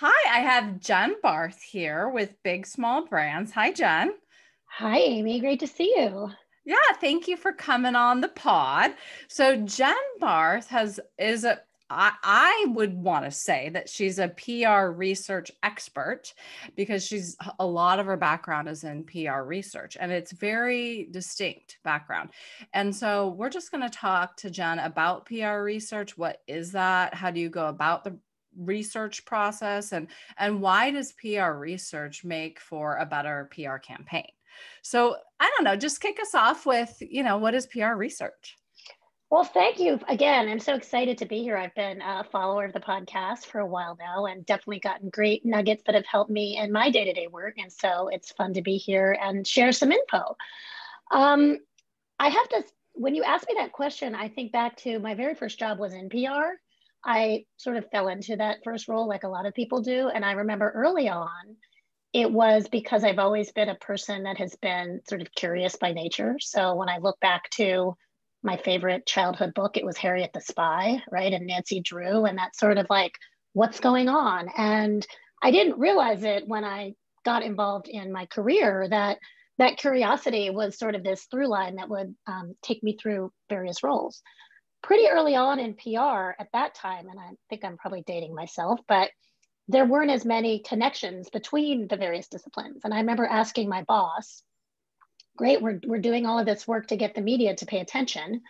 Hi, I have Jen Barth here with Big Small Brands. Hi, Jen. Hi, Amy. Great to see you. Yeah, thank you for coming on the pod. So Jen Barth has is a I, I would want to say that she's a PR research expert because she's a lot of her background is in PR research and it's very distinct background. And so we're just going to talk to Jen about PR research. What is that? How do you go about the research process and and why does PR research make for a better PR campaign? So, I don't know, just kick us off with, you know, what is PR research? Well, thank you again. I'm so excited to be here. I've been a follower of the podcast for a while now and definitely gotten great nuggets that have helped me in my day to day work. And so it's fun to be here and share some info. Um, I have to, when you ask me that question, I think back to my very first job was in PR. I sort of fell into that first role like a lot of people do. And I remember early on, it was because I've always been a person that has been sort of curious by nature. So when I look back to my favorite childhood book. It was Harriet the Spy, right? And Nancy Drew. And that sort of like, what's going on? And I didn't realize it when I got involved in my career that that curiosity was sort of this through line that would um, take me through various roles. Pretty early on in PR at that time, and I think I'm probably dating myself, but there weren't as many connections between the various disciplines. And I remember asking my boss, great, we're, we're doing all of this work to get the media to pay attention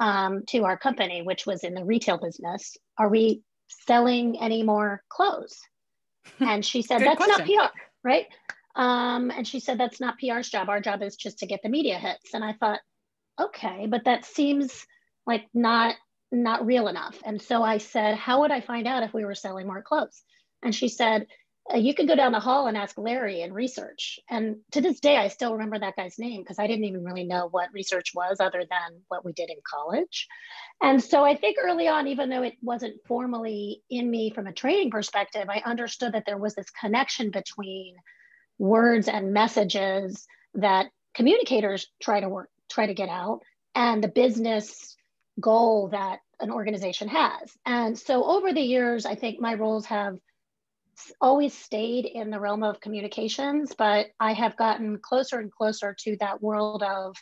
um, to our company, which was in the retail business. Are we selling any more clothes? And she said, that's question. not PR, right? Um, and she said, that's not PR's job. Our job is just to get the media hits. And I thought, okay, but that seems like not not real enough. And so I said, how would I find out if we were selling more clothes? And she said, uh, you could go down the hall and ask Larry and research. And to this day, I still remember that guy's name because I didn't even really know what research was other than what we did in college. And so I think early on, even though it wasn't formally in me from a training perspective, I understood that there was this connection between words and messages that communicators try to work, try to get out and the business goal that an organization has. And so over the years, I think my roles have always stayed in the realm of communications, but I have gotten closer and closer to that world of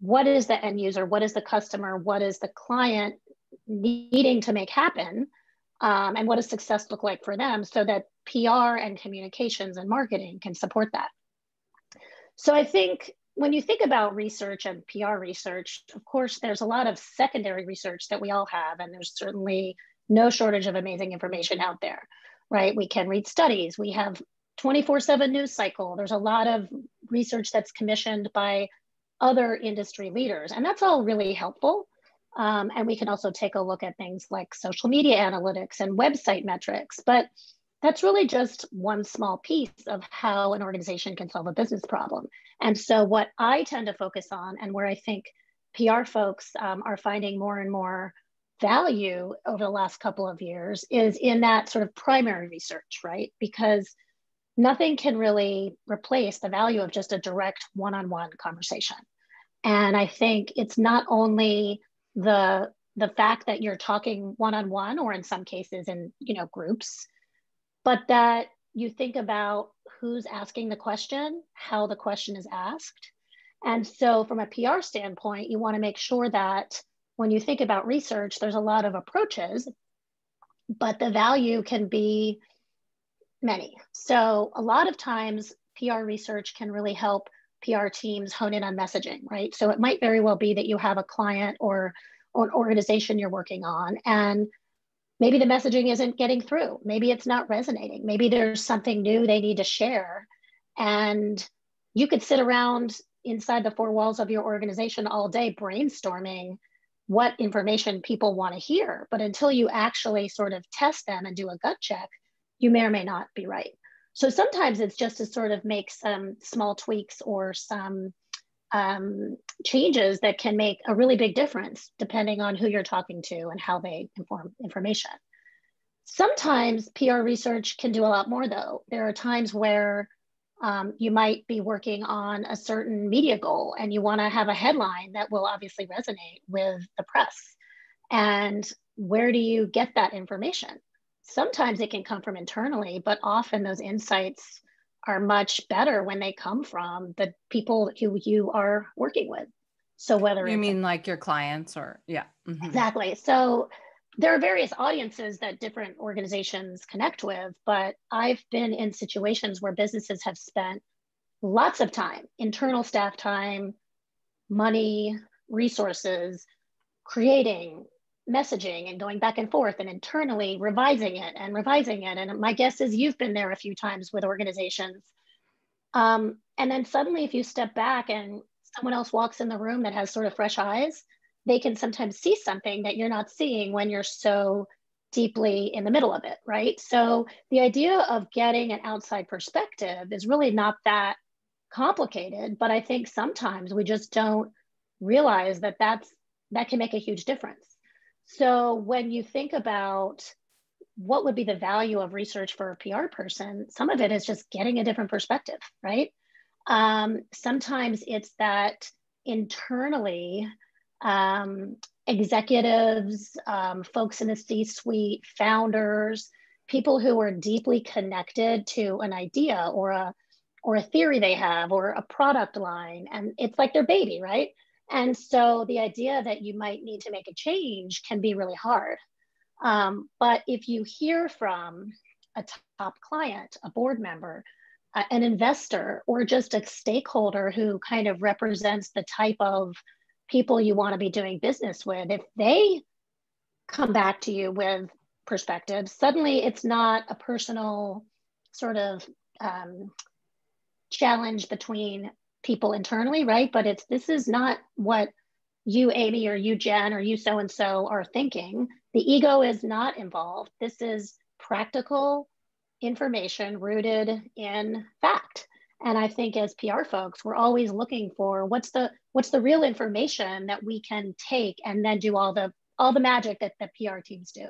what is the end user, what is the customer, what is the client needing to make happen, um, and what does success look like for them so that PR and communications and marketing can support that. So I think when you think about research and PR research, of course, there's a lot of secondary research that we all have, and there's certainly no shortage of amazing information out there right? We can read studies. We have 24 7 news cycle. There's a lot of research that's commissioned by other industry leaders, and that's all really helpful. Um, and we can also take a look at things like social media analytics and website metrics. But that's really just one small piece of how an organization can solve a business problem. And so, what I tend to focus on, and where I think PR folks um, are finding more and more value over the last couple of years is in that sort of primary research, right? Because nothing can really replace the value of just a direct one on one conversation. And I think it's not only the the fact that you're talking one on one or in some cases in you know groups but that you think about who's asking the question how the question is asked and so from a pr standpoint you want to make sure that when you think about research, there's a lot of approaches, but the value can be many. So a lot of times PR research can really help PR teams hone in on messaging, right? So it might very well be that you have a client or, or an organization you're working on and maybe the messaging isn't getting through. Maybe it's not resonating. Maybe there's something new they need to share. And you could sit around inside the four walls of your organization all day brainstorming what information people want to hear. But until you actually sort of test them and do a gut check, you may or may not be right. So sometimes it's just to sort of make some small tweaks or some um, changes that can make a really big difference depending on who you're talking to and how they inform information. Sometimes PR research can do a lot more though. There are times where um, you might be working on a certain media goal and you want to have a headline that will obviously resonate with the press. And where do you get that information? sometimes it can come from internally, but often those insights are much better when they come from the people who you are working with. So whether you mean like your clients or yeah. Mm-hmm. Exactly. So there are various audiences that different organizations connect with, but I've been in situations where businesses have spent lots of time, internal staff time, money, resources, creating messaging and going back and forth and internally revising it and revising it. And my guess is you've been there a few times with organizations. Um, and then suddenly, if you step back and someone else walks in the room that has sort of fresh eyes, they can sometimes see something that you're not seeing when you're so deeply in the middle of it, right? So the idea of getting an outside perspective is really not that complicated, but I think sometimes we just don't realize that that's that can make a huge difference. So when you think about what would be the value of research for a PR person, some of it is just getting a different perspective, right? Um, sometimes it's that internally, um, executives, um, folks in the C suite, founders, people who are deeply connected to an idea or a or a theory they have or a product line and it's like their baby right and so the idea that you might need to make a change can be really hard. Um, but if you hear from a top client, a board member, uh, an investor, or just a stakeholder who kind of represents the type of people you want to be doing business with, if they come back to you with perspectives, suddenly it's not a personal sort of um, challenge between people internally, right? But it's this is not what you, Amy, or you, Jen, or you, so and so, are thinking. The ego is not involved. This is practical information rooted in fact. And I think as PR folks, we're always looking for what's the what's the real information that we can take and then do all the all the magic that the PR teams do.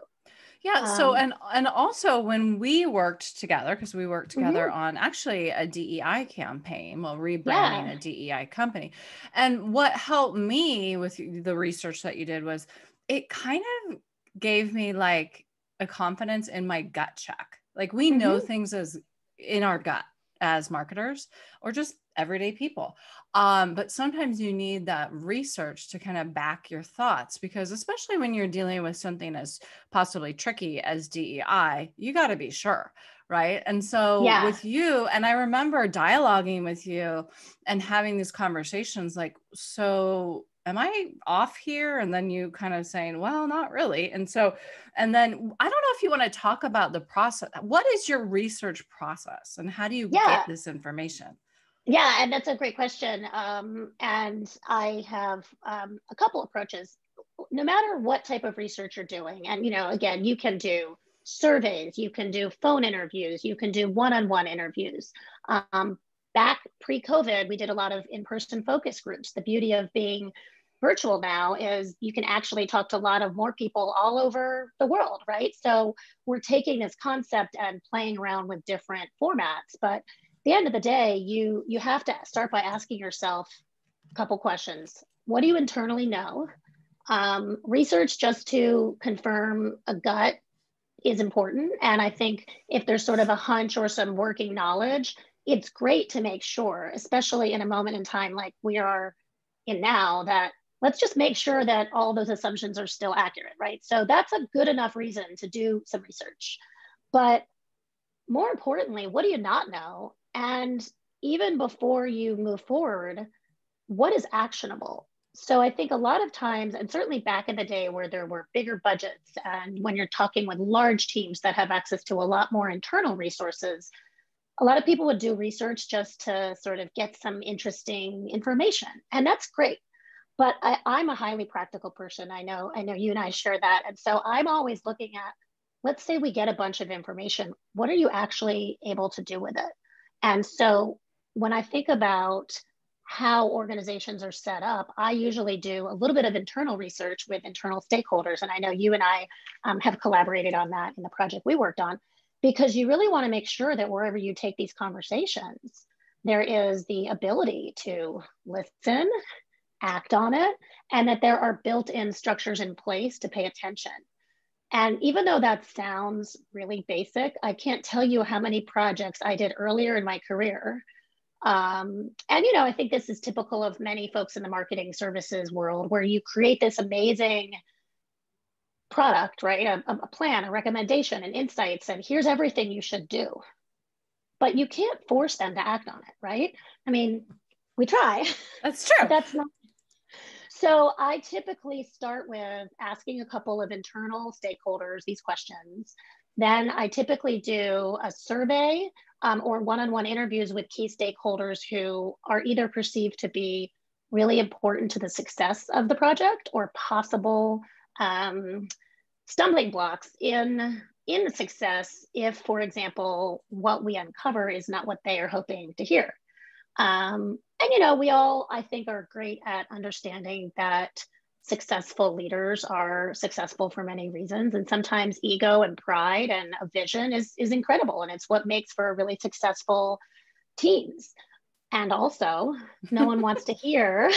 Yeah. So um, and and also when we worked together, because we worked together mm-hmm. on actually a DEI campaign, well, rebranding yeah. a DEI company. And what helped me with the research that you did was it kind of gave me like a confidence in my gut check. Like we mm-hmm. know things as in our gut as marketers or just everyday people. Um, but sometimes you need that research to kind of back your thoughts because, especially when you're dealing with something as possibly tricky as DEI, you got to be sure. Right. And so yeah. with you, and I remember dialoguing with you and having these conversations like, so am I off here? And then you kind of saying, well, not really. And so, and then I don't know if you want to talk about the process. What is your research process and how do you yeah. get this information? Yeah, and that's a great question. Um, and I have um, a couple approaches. No matter what type of research you're doing, and you know, again, you can do surveys, you can do phone interviews, you can do one-on-one interviews. Um, back pre-COVID, we did a lot of in-person focus groups. The beauty of being virtual now is you can actually talk to a lot of more people all over the world, right? So we're taking this concept and playing around with different formats, but the end of the day, you you have to start by asking yourself a couple questions. What do you internally know? Um, research just to confirm a gut is important. And I think if there's sort of a hunch or some working knowledge, it's great to make sure, especially in a moment in time like we are in now, that let's just make sure that all those assumptions are still accurate, right? So that's a good enough reason to do some research. But more importantly, what do you not know? And even before you move forward, what is actionable? So I think a lot of times, and certainly back in the day where there were bigger budgets, and when you're talking with large teams that have access to a lot more internal resources, a lot of people would do research just to sort of get some interesting information. And that's great. But I, I'm a highly practical person. I know, I know you and I share that. And so I'm always looking at, let's say we get a bunch of information. What are you actually able to do with it? And so when I think about how organizations are set up, I usually do a little bit of internal research with internal stakeholders. And I know you and I um, have collaborated on that in the project we worked on, because you really want to make sure that wherever you take these conversations, there is the ability to listen, act on it, and that there are built in structures in place to pay attention. And even though that sounds really basic, I can't tell you how many projects I did earlier in my career. Um, and, you know, I think this is typical of many folks in the marketing services world where you create this amazing product, right? A, a plan, a recommendation, and insights, and here's everything you should do. But you can't force them to act on it, right? I mean, we try. That's true. that's not so I typically start with asking a couple of internal stakeholders these questions. Then I typically do a survey um, or one-on-one interviews with key stakeholders who are either perceived to be really important to the success of the project or possible um, stumbling blocks in in the success if, for example, what we uncover is not what they are hoping to hear. Um, and you know, we all I think are great at understanding that successful leaders are successful for many reasons. And sometimes ego and pride and a vision is is incredible. And it's what makes for really successful teams. And also no one wants to hear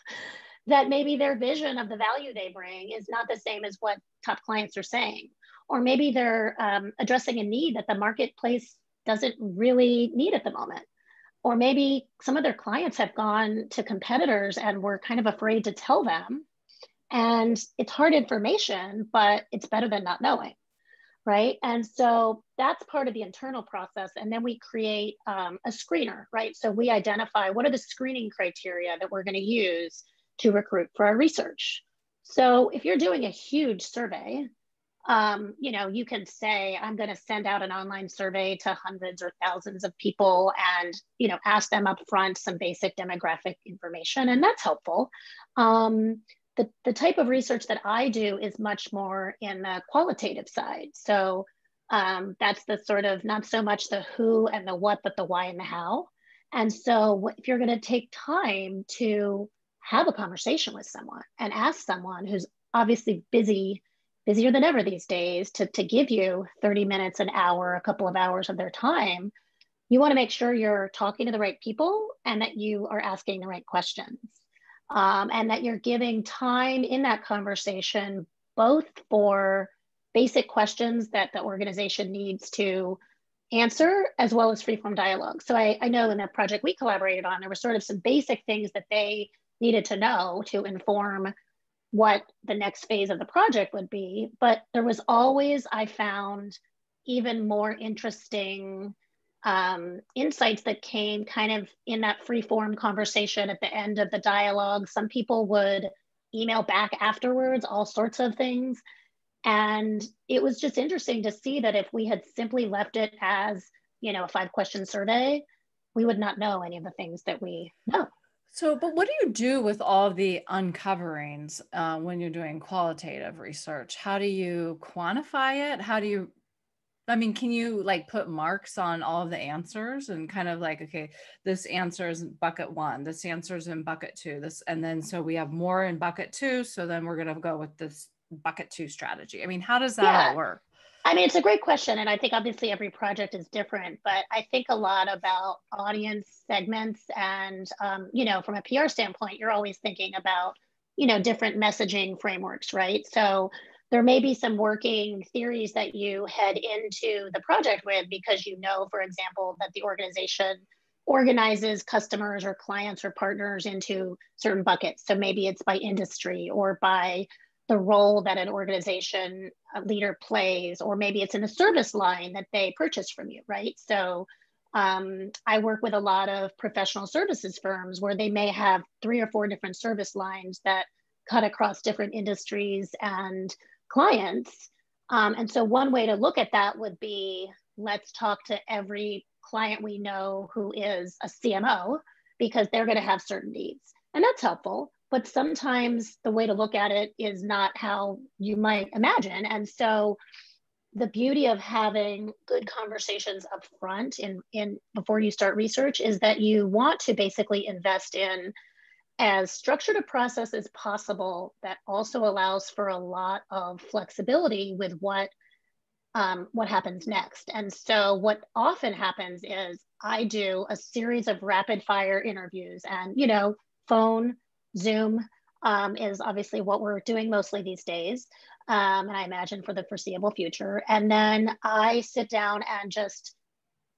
that maybe their vision of the value they bring is not the same as what top clients are saying. Or maybe they're um, addressing a need that the marketplace doesn't really need at the moment or maybe some of their clients have gone to competitors and were kind of afraid to tell them. And it's hard information, but it's better than not knowing. Right. And so that's part of the internal process. And then we create um, a screener, right? So we identify what are the screening criteria that we're going to use to recruit for our research. So if you're doing a huge survey, um, you know, you can say, I'm going to send out an online survey to hundreds or thousands of people and, you know, ask them up front some basic demographic information, and that's helpful. Um, the, the type of research that I do is much more in the qualitative side. So um, that's the sort of not so much the who and the what, but the why and the how. And so if you're going to take time to have a conversation with someone and ask someone who's obviously busy busier than ever these days to, to give you 30 minutes, an hour, a couple of hours of their time, you want to make sure you're talking to the right people and that you are asking the right questions. Um, and that you're giving time in that conversation, both for basic questions that the organization needs to answer, as well as free form dialogue. So I, I know in the project we collaborated on, there were sort of some basic things that they needed to know to inform what the next phase of the project would be. But there was always, I found, even more interesting um, insights that came kind of in that free form conversation at the end of the dialogue. Some people would email back afterwards, all sorts of things. And it was just interesting to see that if we had simply left it as, you know, a five question survey, we would not know any of the things that we know. So, but what do you do with all the uncoverings uh, when you're doing qualitative research? How do you quantify it? How do you, I mean, can you like put marks on all of the answers and kind of like, okay, this answer is bucket one, this answer is in bucket two, this, and then so we have more in bucket two. So then we're going to go with this bucket two strategy. I mean, how does that yeah. all work? I mean, it's a great question. And I think obviously every project is different, but I think a lot about audience segments. And, um, you know, from a PR standpoint, you're always thinking about, you know, different messaging frameworks, right? So there may be some working theories that you head into the project with because you know, for example, that the organization organizes customers or clients or partners into certain buckets. So maybe it's by industry or by the role that an organization leader plays, or maybe it's in a service line that they purchase from you, right? So um, I work with a lot of professional services firms where they may have three or four different service lines that cut across different industries and clients. Um, and so one way to look at that would be let's talk to every client we know who is a CMO because they're going to have certain needs. And that's helpful but sometimes the way to look at it is not how you might imagine. And so the beauty of having good conversations up front in, in before you start research is that you want to basically invest in as structured a process as possible that also allows for a lot of flexibility with what um, what happens next. And so what often happens is I do a series of rapid fire interviews and, you know, phone, Zoom um, is obviously what we're doing mostly these days. um, and I imagine for the foreseeable future. And then I sit down and just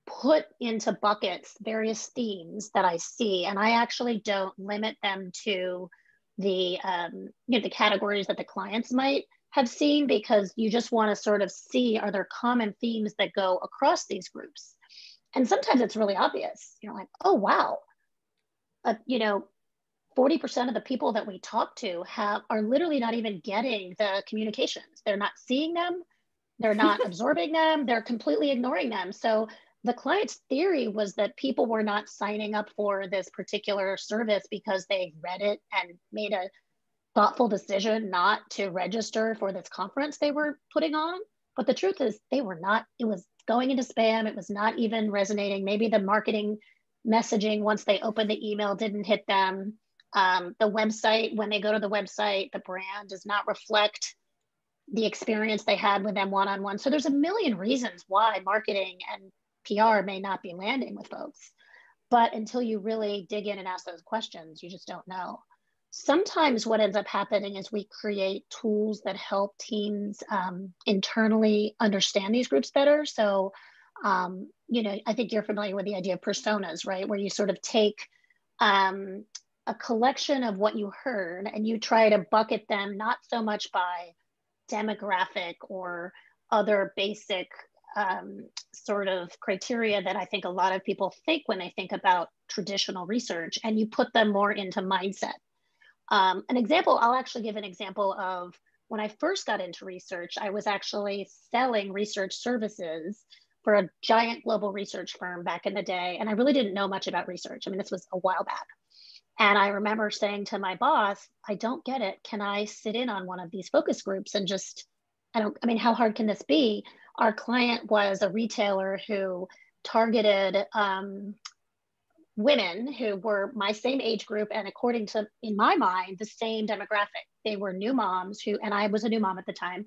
put into buckets various themes that I see, and I actually don't limit them to the um, you know the categories that the clients might have seen because you just want to sort of see are there common themes that go across these groups and sometimes it's really obvious you know like oh wow uh, you know 40% of the people that we talk to have are literally not even getting the communications they're not seeing them they're not absorbing them they're completely ignoring them so the client's theory was that people were not signing up for this particular service because they read it and made a thoughtful decision not to register for this conference they were putting on. But the truth is, they were not, it was going into spam. It was not even resonating. Maybe the marketing messaging, once they opened the email, didn't hit them. Um, the website, when they go to the website, the brand does not reflect the experience they had with them one on one. So there's a million reasons why marketing and PR may not be landing with folks. But until you really dig in and ask those questions, you just don't know. Sometimes what ends up happening is we create tools that help teams um, internally understand these groups better. So, um, you know, I think you're familiar with the idea of personas, right? Where you sort of take um, a collection of what you heard and you try to bucket them not so much by demographic or other basic um, sort of criteria that I think a lot of people think when they think about traditional research, and you put them more into mindset. Um, an example, I'll actually give an example of when I first got into research, I was actually selling research services for a giant global research firm back in the day. And I really didn't know much about research. I mean, this was a while back. And I remember saying to my boss, I don't get it. Can I sit in on one of these focus groups and just, I don't, I mean, how hard can this be? our client was a retailer who targeted um, women who were my same age group and according to in my mind the same demographic they were new moms who and i was a new mom at the time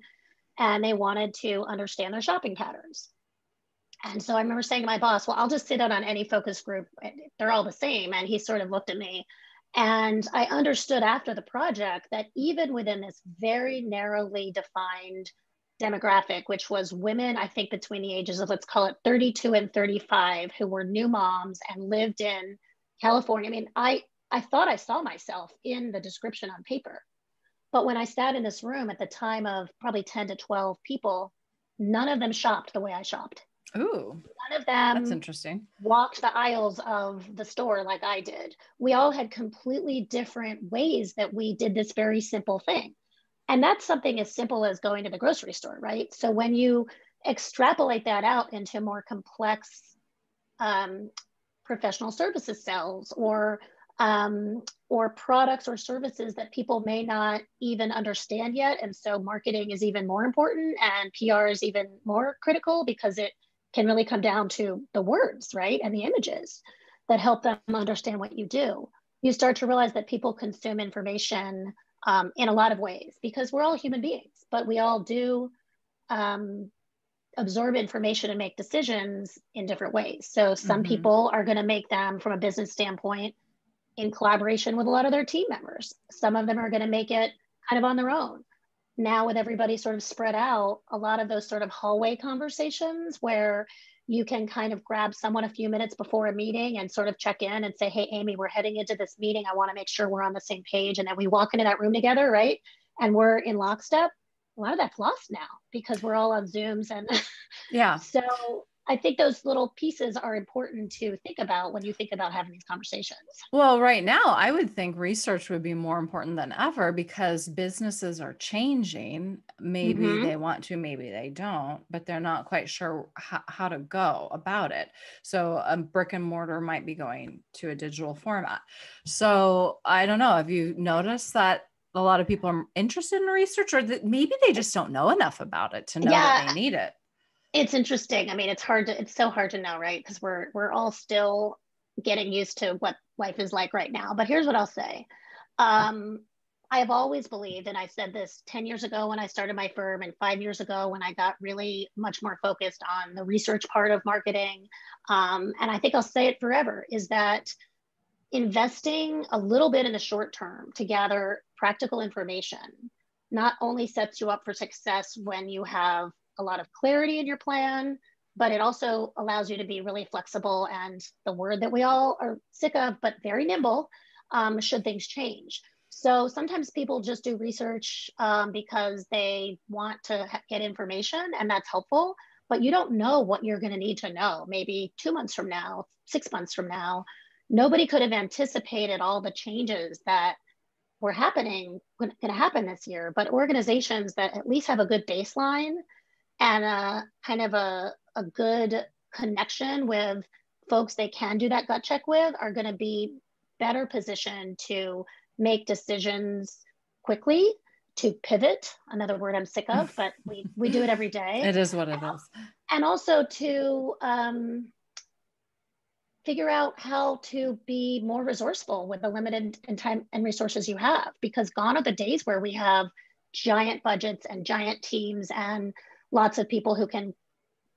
and they wanted to understand their shopping patterns and so i remember saying to my boss well i'll just sit in on any focus group they're all the same and he sort of looked at me and i understood after the project that even within this very narrowly defined demographic, which was women, I think between the ages of, let's call it 32 and 35, who were new moms and lived in California. I mean, I, I thought I saw myself in the description on paper. But when I sat in this room at the time of probably 10 to 12 people, none of them shopped the way I shopped. Ooh. None of them that's interesting. Walked the aisles of the store like I did. We all had completely different ways that we did this very simple thing. And that's something as simple as going to the grocery store, right? So when you extrapolate that out into more complex um, professional services sales or um, or products or services that people may not even understand yet. And so marketing is even more important and PR is even more critical because it can really come down to the words, right? And the images that help them understand what you do. You start to realize that people consume information um, in a lot of ways because we're all human beings, but we all do um, absorb information and make decisions in different ways. So some mm-hmm. people are going to make them from a business standpoint in collaboration with a lot of their team members. Some of them are going to make it kind of on their own. Now, with everybody sort of spread out, a lot of those sort of hallway conversations where you can kind of grab someone a few minutes before a meeting and sort of check in and say, hey, Amy, we're heading into this meeting. I want to make sure we're on the same page. And then we walk into that room together, right? And we're in lockstep. A lot of that's lost now because we're all on Zooms. And yeah. so I think those little pieces are important to think about when you think about having these conversations. Well, right now, I would think research would be more important than ever because businesses are changing. Maybe mm-hmm. they want to, maybe they don't, but they're not quite sure how, how to go about it. So, a brick and mortar might be going to a digital format. So, I don't know. Have you noticed that a lot of people are interested in research or that maybe they just don't know enough about it to know yeah. that they need it? It's interesting. I mean, it's hard to it's so hard to know, right? Because we're we're all still getting used to what life is like right now. But here's what I'll say. Um, I have always believed, and I said this 10 years ago when I started my firm, and five years ago when I got really much more focused on the research part of marketing. Um, and I think I'll say it forever is that investing a little bit in the short term to gather practical information not only sets you up for success when you have a lot of clarity in your plan, but it also allows you to be really flexible and the word that we all are sick of, but very nimble um, should things change. So sometimes people just do research um, because they want to get information and that's helpful, but you don't know what you're going to need to know maybe two months from now, six months from now. Nobody could have anticipated all the changes that were happening, going to happen this year, but organizations that at least have a good baseline and a kind of a, a good connection with folks they can do that gut check with are going to be better positioned to make decisions quickly to pivot. Another word i'm sick of but we we do it every day. It is what it is. And also to um, figure out how to be more resourceful with the limited in time and resources you have because gone are the days where we have giant budgets and giant teams and lots of people who can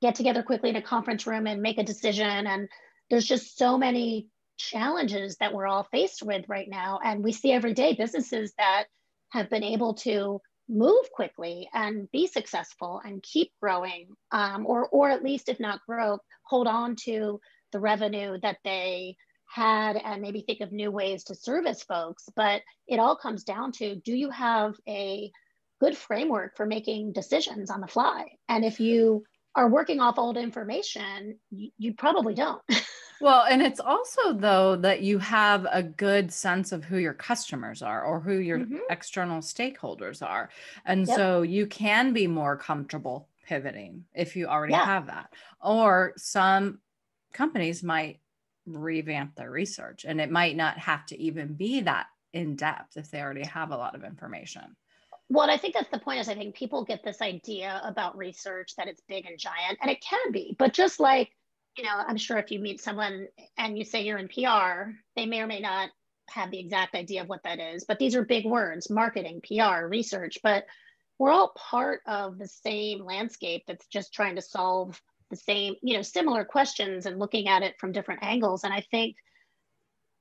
get together quickly in a conference room and make a decision and there's just so many challenges that we're all faced with right now. And we see every day businesses that have been able to move quickly and be successful and keep growing, um, or, or at least, if not grow, hold on to the revenue that they had and maybe think of new ways to service folks. But it all comes down to do you have a good framework for making decisions on the fly? And if you are working off old information, you, you probably don't. well, and it's also though that you have a good sense of who your customers are or who your mm-hmm. external stakeholders are. And yep. so you can be more comfortable pivoting if you already yeah. have that. Or some companies might revamp their research and it might not have to even be that in depth if they already have a lot of information. Well, I think that's the point is I think people get this idea about research that it's big and giant, and it can be, but just like, you know, I'm sure if you meet someone and you say you're in PR, they may or may not have the exact idea of what that is. But these are big words marketing, PR, research, but we're all part of the same landscape that's just trying to solve the same, you know, similar questions and looking at it from different angles. And I think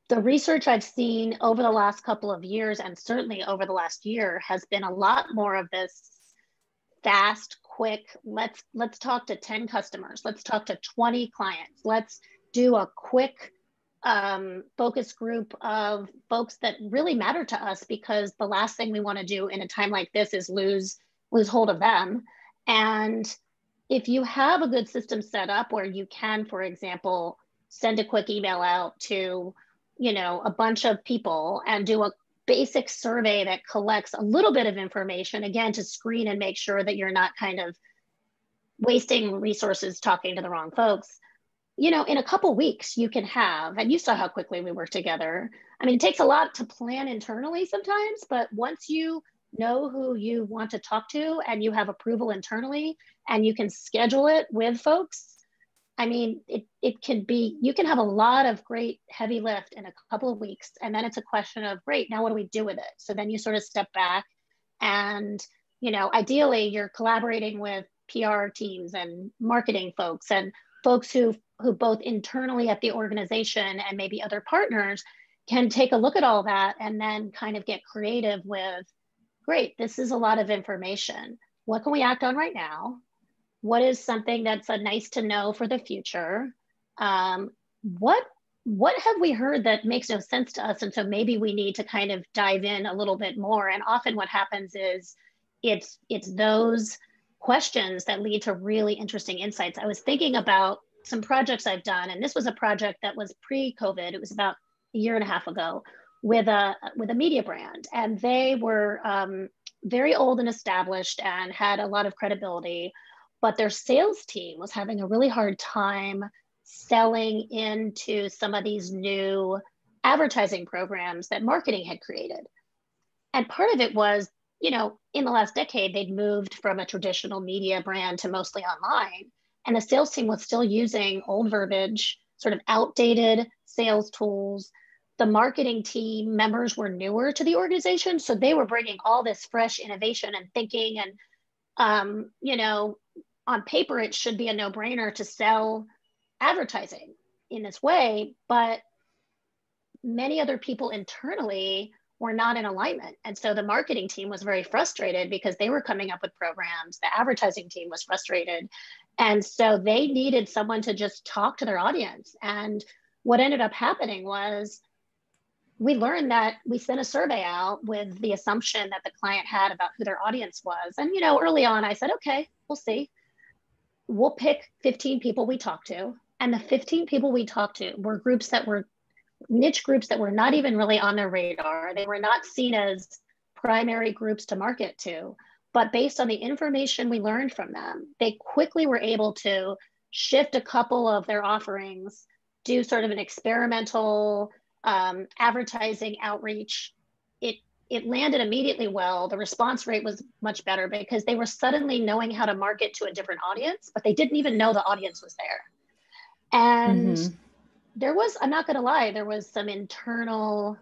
the research I've seen over the last couple of years, and certainly over the last year, has been a lot more of this fast, quick. Let's let's talk to ten customers. Let's talk to twenty clients. Let's do a quick um, focus group of folks that really matter to us because the last thing we want to do in a time like this is lose lose hold of them. And if you have a good system set up where you can, for example, send a quick email out to you know, a bunch of people and do a basic survey that collects a little bit of information, again, to screen and make sure that you're not kind of wasting resources talking to the wrong folks. You know, in a couple weeks, you can have, and you saw how quickly we work together. I mean, it takes a lot to plan internally sometimes, but once you know who you want to talk to and you have approval internally and you can schedule it with folks, I mean, it, it can be, you can have a lot of great heavy lift in a couple of weeks. And then it's a question of, great, now what do we do with it? So then you sort of step back and, you know, ideally you're collaborating with PR teams and marketing folks and folks who, who both internally at the organization and maybe other partners can take a look at all that and then kind of get creative with, great, this is a lot of information. What can we act on right now? What is something that's a nice to know for the future? Um, what what have we heard that makes no sense to us? And so maybe we need to kind of dive in a little bit more. And often what happens is it's it's those questions that lead to really interesting insights. I was thinking about some projects i've done and this was a project that was pre-covid. It was about a year and a half ago with a with a media brand. And they were um, very old and established and had a lot of credibility but their sales team was having a really hard time selling into some of these new advertising programs that marketing had created. And part of it was, you know, in the last decade, they'd moved from a traditional media brand to mostly online. And the sales team was still using old verbiage, sort of outdated sales tools. The marketing team members were newer to the organization. So they were bringing all this fresh innovation and thinking and, um, you know, on paper it should be a no-brainer to sell advertising in this way but many other people internally were not in alignment. And so the marketing team was very frustrated because they were coming up with programs. The advertising team was frustrated. And so they needed someone to just talk to their audience. And what ended up happening was we learned that we sent a survey out with the assumption that the client had about who their audience was. And, you know, early on, I said, okay, we'll see. We'll pick 15 people we talk to. And the 15 people we talked to were groups that were niche groups that were not even really on their radar. They were not seen as primary groups to market to. But based on the information we learned from them, they quickly were able to shift a couple of their offerings, do sort of an experimental um, advertising outreach. It it landed immediately well. The response rate was much better because they were suddenly knowing how to market to a different audience, but they didn't even know the audience was there. And mm-hmm. there was, I'm not going to lie, there was some internal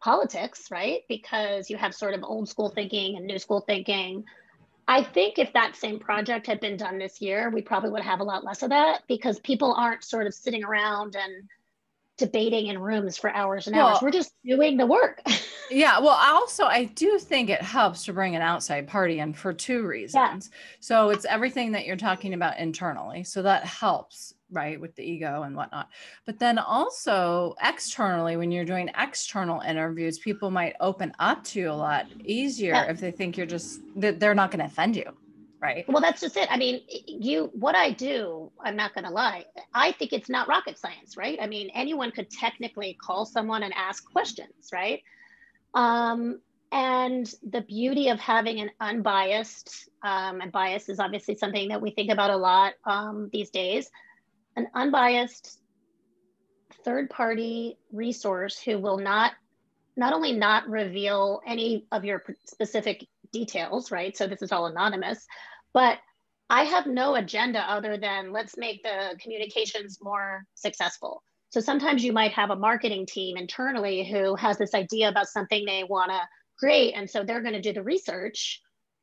politics, right? Because you have sort of old school thinking and new school thinking. I think if that same project had been done this year, we probably would have a lot less of that because people aren't sort of sitting around and debating in rooms for hours and well, hours. We're just doing the work. yeah. Well, also, I do think it helps to bring an outside party in for two reasons. Yeah. So it's everything that you're talking about internally. So that helps, right, with the ego and whatnot. But then also externally, when you're doing external interviews, people might open up to you a lot easier yeah. if they think you're just, that they're not going to offend you right. Well that's just it. I mean you what i do i'm not going to lie i think it's not rocket science right? I mean anyone could technically call someone and ask questions right? Um, and the beauty of having an unbiased um, and bias is obviously something that we think about a lot um, these days. An unbiased third party resource who will not not only not reveal any of your specific details, right? So this is all anonymous, but I have no agenda other than let's make the communications more successful. So sometimes you might have a marketing team internally who has this idea about something they want to create. And so they're going to do the research.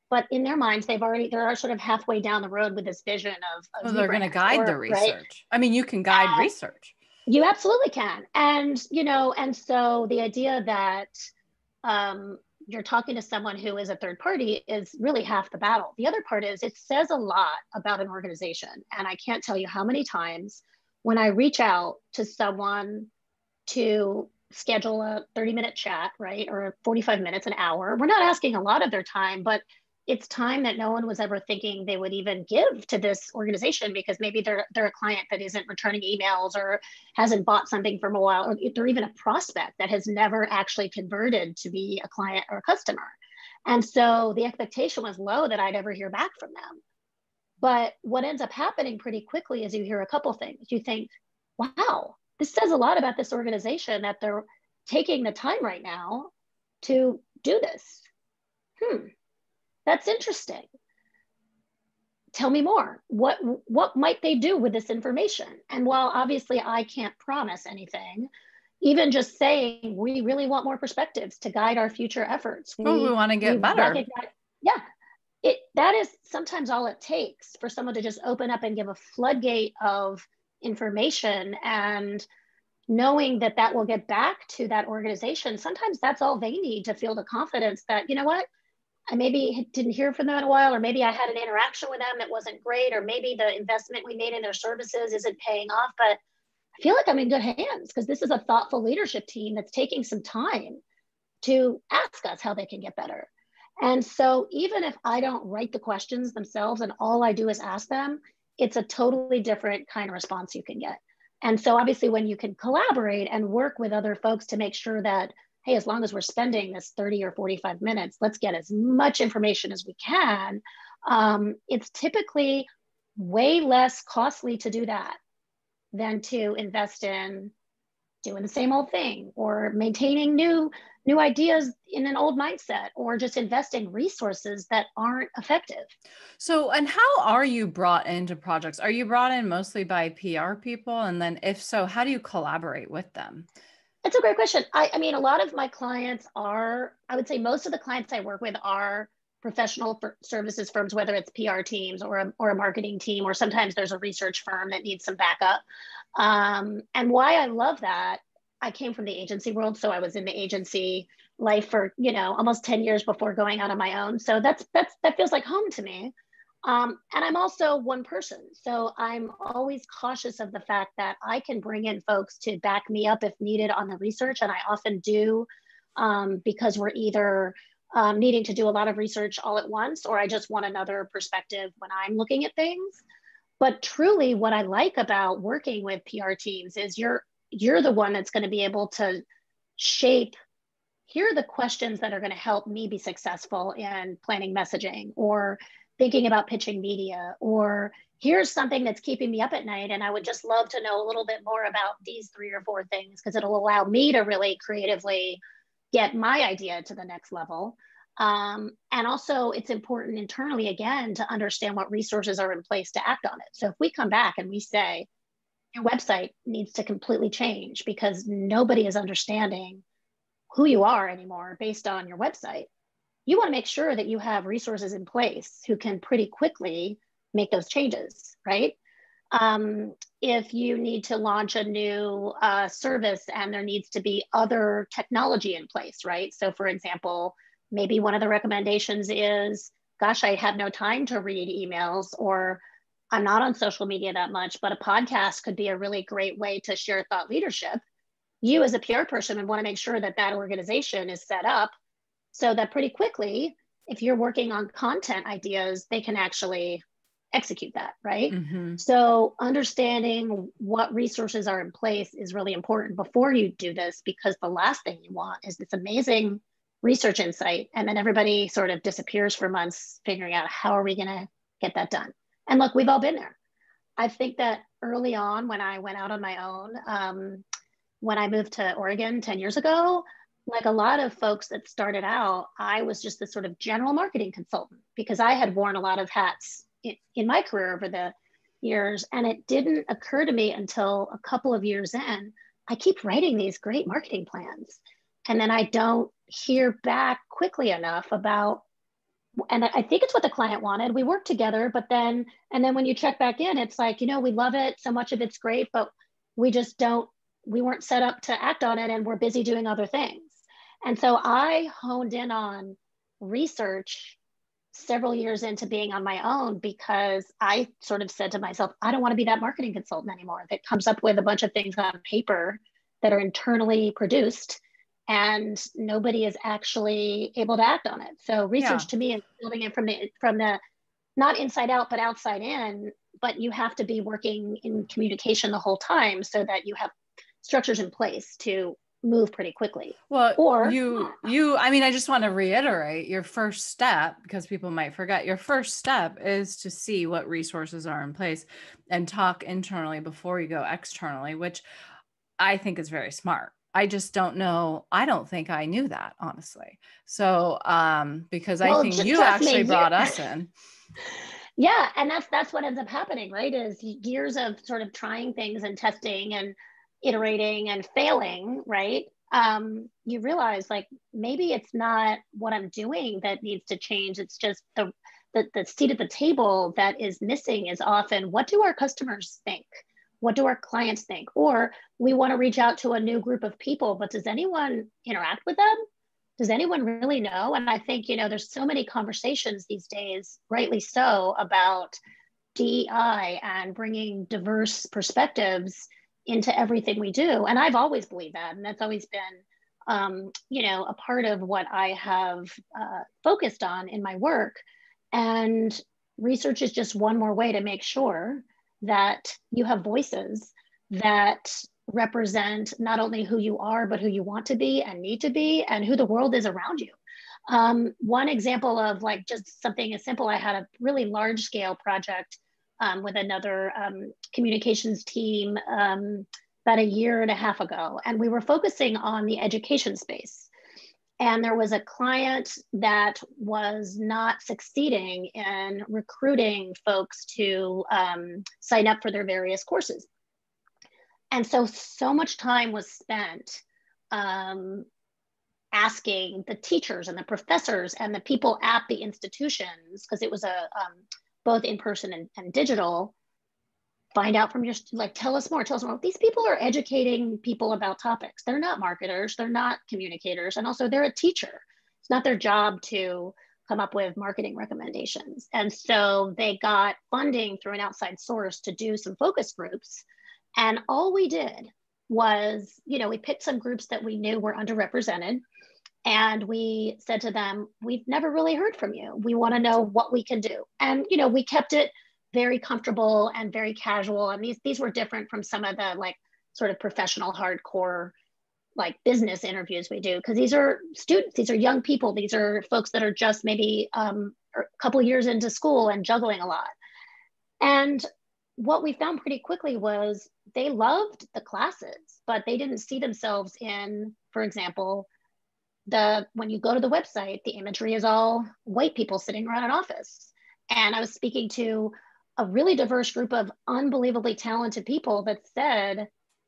But in their minds, they've already, they're sort of halfway down the road with this vision of. of well, they're going to guide or, the research. Right? I mean, you can guide research. You absolutely can. And, you know, and so the idea that um, you're talking to someone who is a third party is really half the battle. The other part is it says a lot about an organization. And I can't tell you how many times when I reach out to someone to schedule a 30 minute chat, right, or 45 minutes, an hour, we're not asking a lot of their time, but it's time that no one was ever thinking they would even give to this organization because maybe they're they're a client that isn't returning emails or hasn't bought something from a while or they're even a prospect that has never actually converted to be a client or a customer. And so the expectation was low that i'd ever hear back from them. But what ends up happening pretty quickly is you hear a couple things. You think wow this says a lot about this organization that they're taking the time right now to do this. Hmm that's interesting. Tell me more. What what might they do with this information? And while obviously I can't promise anything, even just saying we really want more perspectives to guide our future efforts. We, oh, we want to get better. Yeah. It that is sometimes all it takes for someone to just open up and give a floodgate of information and knowing that that will get back to that organization sometimes that's all they need to feel the confidence that you know what I maybe didn't hear from them in a while, or maybe I had an interaction with them that wasn't great, or maybe the investment we made in their services isn't paying off. But I feel like I'm in good hands because this is a thoughtful leadership team that's taking some time to ask us how they can get better. And so even if I don't write the questions themselves and all I do is ask them, it's a totally different kind of response you can get. And so obviously when you can collaborate and work with other folks to make sure that hey, as long as we're spending this 30 or 45 minutes, let's get as much information as we can. Um, it's typically way less costly to do that than to invest in doing the same old thing or maintaining new new ideas in an old mindset or just investing resources that aren't effective. So, and how are you brought into projects? Are you brought in mostly by PR people? And then, if so, how do you collaborate with them? That's a great question. I, I mean, a lot of my clients are, I would say most of the clients I work with are professional services firms, whether it's PR teams or a, or a marketing team, or sometimes there's a research firm that needs some backup. Um, and why I love that, I came from the agency world. So I was in the agency life for you know almost 10 years before going out on my own so that's that's that feels like home to me um, and i'm also one person. So i'm always cautious of the fact that i can bring in folks to back me up if needed on the research. And i often do um, because we're either um, needing to do a lot of research all at once or i just want another perspective when i'm looking at things. But truly what i like about working with pr teams is you're you're the one that's going to be able to shape here are the questions that are going to help me be successful in planning messaging or thinking about pitching media or here's something that's keeping me up at night and i would just love to know a little bit more about these three or four things because it'll allow me to really creatively get my idea to the next level um, and also it's important internally again to understand what resources are in place to act on it so if we come back and we say your website needs to completely change because nobody is understanding who you are anymore based on your website. You want to make sure that you have resources in place who can pretty quickly make those changes, right? Um, if you need to launch a new uh, service and there needs to be other technology in place, right? So, for example, maybe one of the recommendations is, gosh, I have no time to read emails, or I'm not on social media that much, but a podcast could be a really great way to share thought leadership. You, as a PR person, would want to make sure that that organization is set up so that pretty quickly, if you're working on content ideas, they can actually execute that, right? Mm-hmm. So, understanding what resources are in place is really important before you do this because the last thing you want is this amazing research insight and then everybody sort of disappears for months figuring out how are we going to get that done and look, we've all been there. I think that early on, when I went out on my own, um, when I moved to Oregon 10 years ago, like a lot of folks that started out, I was just this sort of general marketing consultant because I had worn a lot of hats in, in my career over the years. And it didn't occur to me until a couple of years in, I keep writing these great marketing plans. And then I don't hear back quickly enough about and I think it's what the client wanted. We worked together, but then, and then when you check back in, it's like, you know, we love it. So much of it's great, but we just don't, we weren't set up to act on it and we're busy doing other things. And so I honed in on research several years into being on my own because I sort of said to myself, I don't want to be that marketing consultant anymore that comes up with a bunch of things on paper that are internally produced and nobody is actually able to act on it. So research yeah. to me is building it from the from the not inside out but outside in, but you have to be working in communication the whole time so that you have structures in place to move pretty quickly. Well, or you you I mean I just want to reiterate your first step because people might forget your first step is to see what resources are in place and talk internally before you go externally, which I think is very smart I just don't know. I don't think I knew that honestly. So, um, because well, I think you actually me, brought us in. Yeah, and that's that's what ends up happening, right? Is years of sort of trying things and testing and iterating and failing, right? Um, you realize like maybe it's not what I'm doing that needs to change. It's just the the, the seat at the table that is missing is often what do our customers think? what do our clients think or we want to reach out to a new group of people but does anyone interact with them does anyone really know and i think you know there's so many conversations these days rightly so about dei and bringing diverse perspectives into everything we do. And i've always believed that. And that's always been um, you know a part of what i have uh, focused on in my work. And research is just one more way to make sure that you have voices that represent not only who you are, but who you want to be and need to be, and who the world is around you. Um, one example of like just something as simple, I had a really large scale project um, with another um, communications team um, about a year and a half ago, and we were focusing on the education space. And there was a client that was not succeeding in recruiting folks to um, sign up for their various courses. And so, so much time was spent um, asking the teachers and the professors and the people at the institutions, because it was a um, both in person and, and digital, find out from your like tell us more tell us more. These people are educating people about topics. They're not marketers. They're not communicators. And also they're a teacher. It's not their job to come up with marketing recommendations. And so they got funding through an outside source to do some focus groups. And all we did was you know we picked some groups that we knew were underrepresented and we said to them we've never really heard from you. We want to know what we can do. And you know we kept it very comfortable and very casual. And these these were different from some of the like sort of professional hardcore like business interviews we do. Because these are students, these are young people, these are folks that are just maybe um, a couple years into school and juggling a lot. And what we found pretty quickly was they loved the classes, but they didn't see themselves in, for example, the when you go to the website, the imagery is all white people sitting around an office. And I was speaking to a really diverse group of unbelievably talented people that said,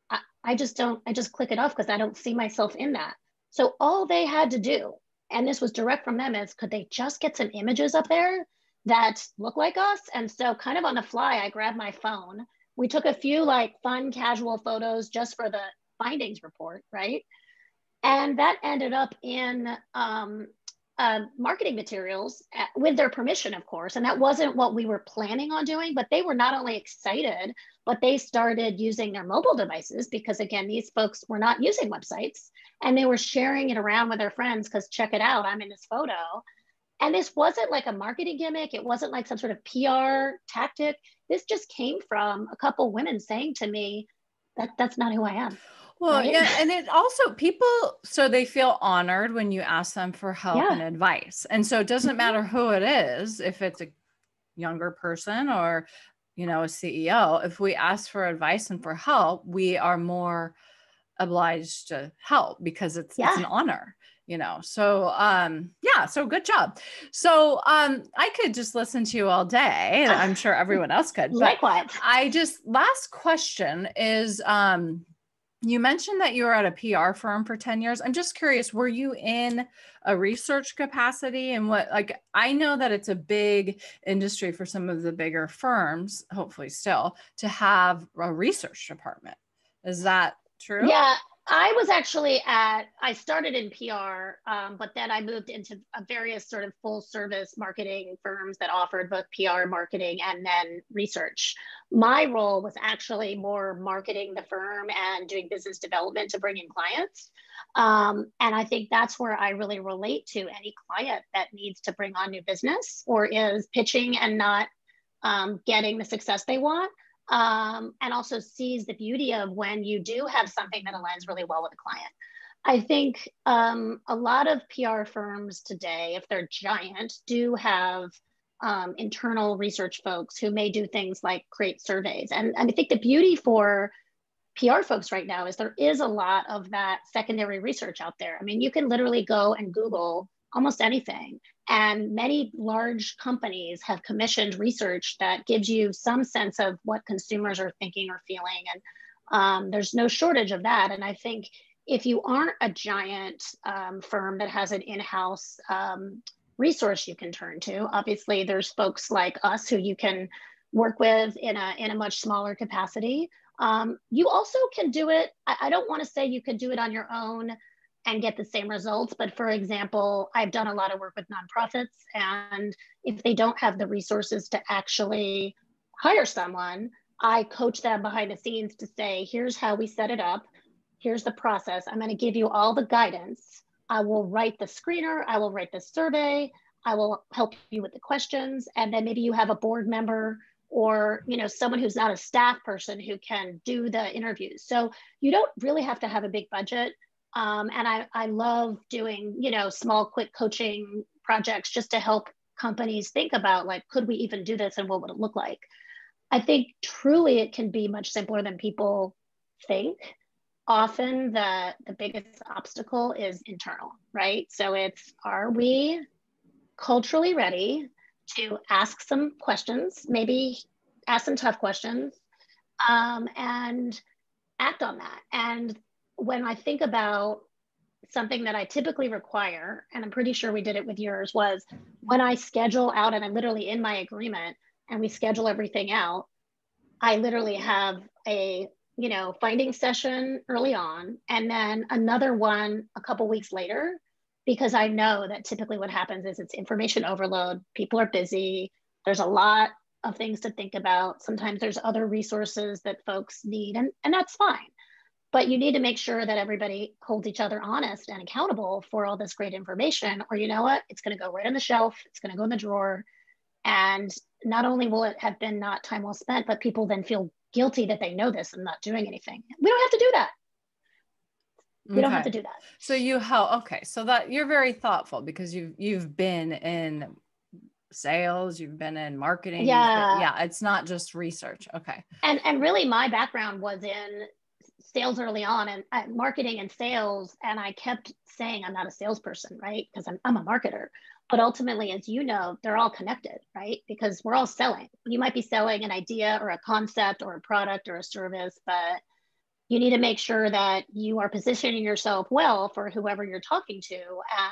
I, I just don't, I just click it off because I don't see myself in that. So all they had to do, and this was direct from them, is could they just get some images up there that look like us? And so kind of on the fly, I grabbed my phone. We took a few like fun, casual photos just for the findings report, right? And that ended up in um, uh, marketing materials at, with their permission, of course. And that wasn't what we were planning on doing, but they were not only excited, but they started using their mobile devices because, again, these folks were not using websites and they were sharing it around with their friends because check it out, I'm in this photo. And this wasn't like a marketing gimmick, it wasn't like some sort of PR tactic. This just came from a couple women saying to me, that that's not who I am. Well, right? yeah, and it also people so they feel honored when you ask them for help yeah. and advice. And so it doesn't mm-hmm. matter who it is, if it's a younger person or you know, a CEO, if we ask for advice and for help, we are more obliged to help because it's, yeah. it's an honor you know so um yeah so good job so um i could just listen to you all day and i'm sure everyone else could likewise i just last question is um you mentioned that you were at a PR firm for 10 years. I'm just curious, were you in a research capacity and what like I know that it's a big industry for some of the bigger firms, hopefully still, to have a research department. Is that true? Yeah, I was actually at, I started in PR, um, but then I moved into a various sort of full service marketing firms that offered both PR marketing and then research. My role was actually more marketing the firm and doing business development to bring in clients. Um, and I think that's where I really relate to any client that needs to bring on new business or is pitching and not um, getting the success they want um, and also sees the beauty of when you do have something that aligns really well with a client. I think um, a lot of PR firms today, if they're giant, do have um, internal research folks who may do things like create surveys. And, and I think the beauty for PR folks right now is there is a lot of that secondary research out there. I mean, you can literally go and Google almost anything. And many large companies have commissioned research that gives you some sense of what consumers are thinking or feeling. And um, there's no shortage of that. And I think if you aren't a giant um, firm that has an in house um, resource you can turn to, obviously there's folks like us who you can work with in a, in a much smaller capacity. Um, you also can do it, I, I don't want to say you could do it on your own and get the same results. But for example, I've done a lot of work with nonprofits, and if they don't have the resources to actually hire someone, I coach them behind the scenes to say, here's how we set it up, here's the process. I'm going to give you all the guidance. I will write the screener, I will write the survey, I will help you with the questions, and then maybe you have a board member or you know someone who's not a staff person who can do the interviews so you don't really have to have a big budget um, and I, I love doing, you know, small, quick coaching projects just to help companies think about like, could we even do this and what would it look like? I think truly it can be much simpler than people think. Often the, the biggest obstacle is internal, right? So it's, are we culturally ready to ask some questions, maybe ask some tough questions, um, and act on that. And when I think about something that I typically require, and I'm pretty sure we did it with yours, was when I schedule out, and I'm literally in my agreement, and we schedule everything out, I literally have a you know finding session early on and then another one a couple weeks later because I know that typically what happens is it's information overload. People are busy. There's a lot of things to think about. Sometimes there's other resources that folks need, and, and that's fine. But you need to make sure that everybody holds each other honest and accountable for all this great information, or you know what? It's going to go right on the shelf, it's going to go in the drawer. And not only will it have been not time well spent, but people then feel guilty that they know this and not doing anything. We don't have to do that. We okay. don't have to do that. So you help. Okay, so that you're very thoughtful because you've you've been in sales, you've been in marketing. Yeah, yeah. It's not just research. Okay. And and really, my background was in sales early on and uh, marketing and sales, and I kept saying I'm not a salesperson, right? Because I'm I'm a marketer. But ultimately, as you know, they're all connected, right? Because we're all selling. You might be selling an idea or a concept or a product or a service, but you need to make sure that you are positioning yourself well for whoever you're talking to.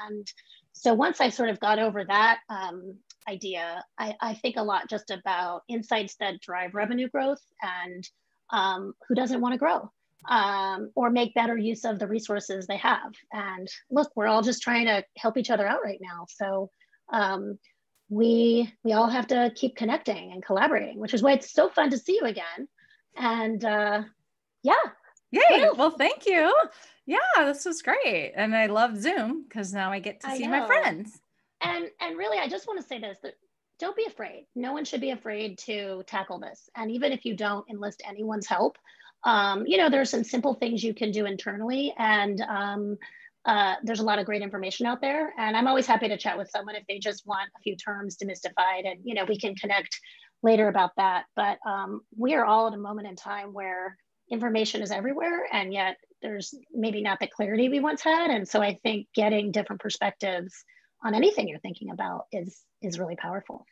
And so once I sort of got over that um, idea, I, I, think a lot just about insights that drive revenue growth and um, who doesn't want to grow um, or make better use of the resources they have. And look, we're all just trying to help each other out right now. So um, we we all have to keep connecting and collaborating, which is why it's so fun to see you again. And uh, yeah, Yay. Well, thank you. Yeah, this was great. And I love Zoom because now I get to I see know. my friends. And and really I just want to say this that don't be afraid. No one should be afraid to tackle this. And even if you don't enlist anyone's help, um, you know, there's some simple things you can do internally. And um, uh, there's a lot of great information out there. And I'm always happy to chat with someone if they just want a few terms demystified. And, you know, we can connect later about that. But um, we are all at a moment in time where information is everywhere and yet there's maybe not the clarity we once had and so i think getting different perspectives on anything you're thinking about is is really powerful